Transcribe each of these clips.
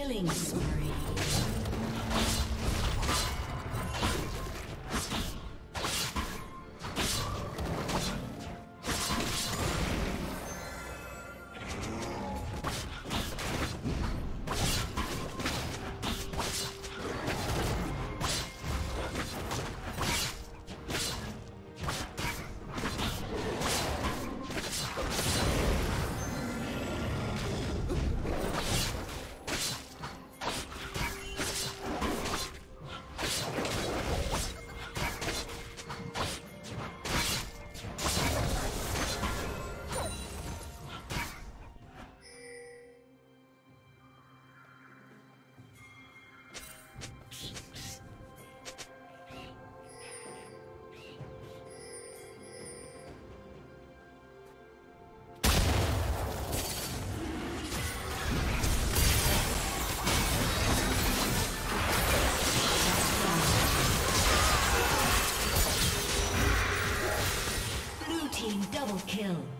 Killing spree. Kill.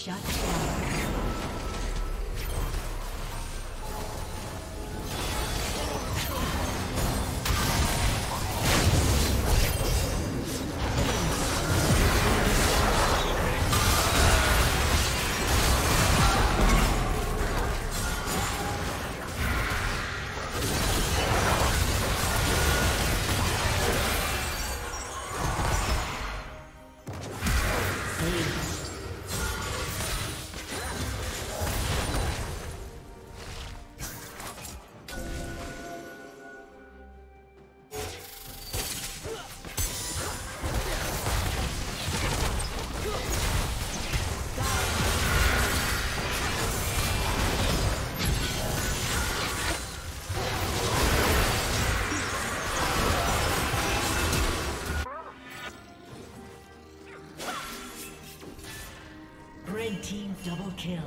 Shut down. Kill.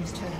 team's turret.